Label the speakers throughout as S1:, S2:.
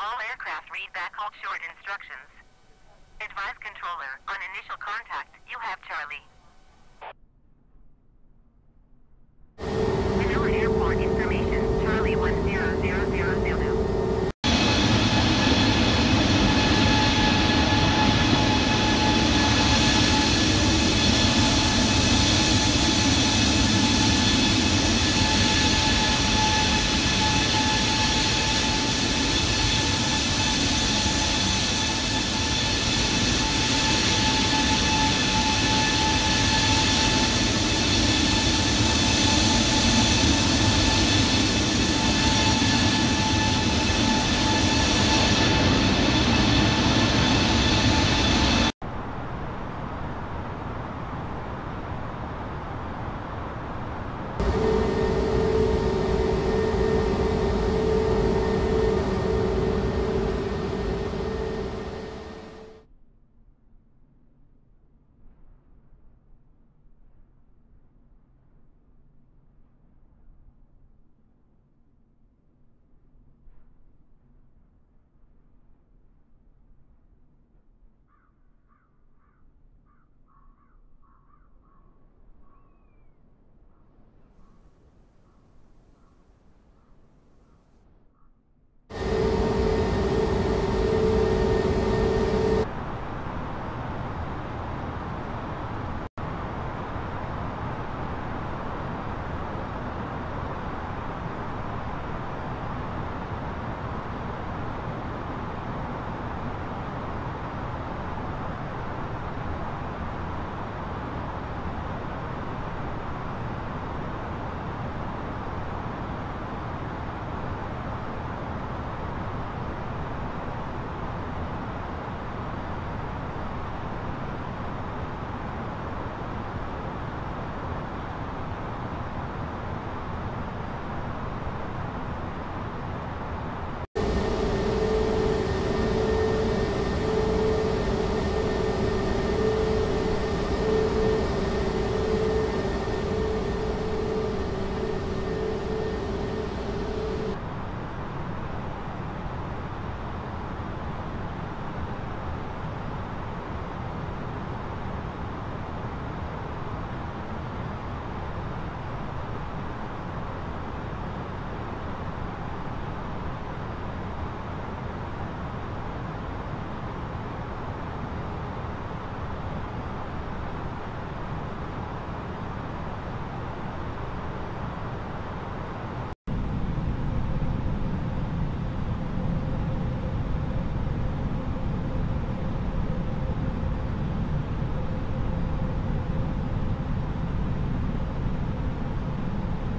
S1: All aircraft read back hold short instructions. Advise controller, on initial contact, you have Charlie.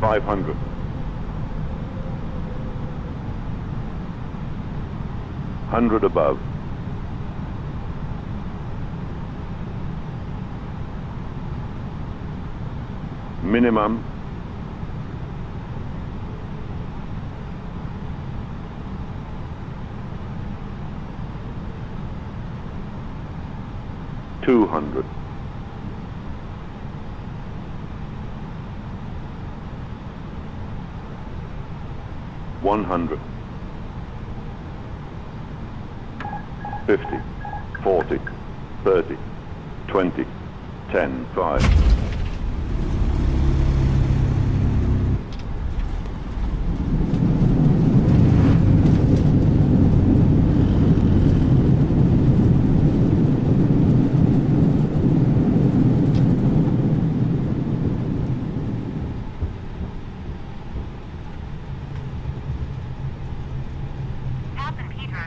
S2: 500. Hundred above. Minimum. Two hundred. 100, 50, 40, 30, 20,
S1: 10, 5.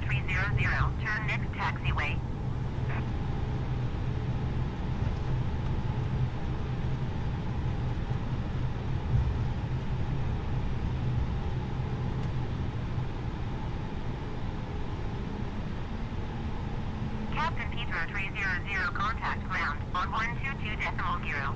S1: 300, turn next taxiway. Captain Peter 300, contact ground on 122 decimal zero.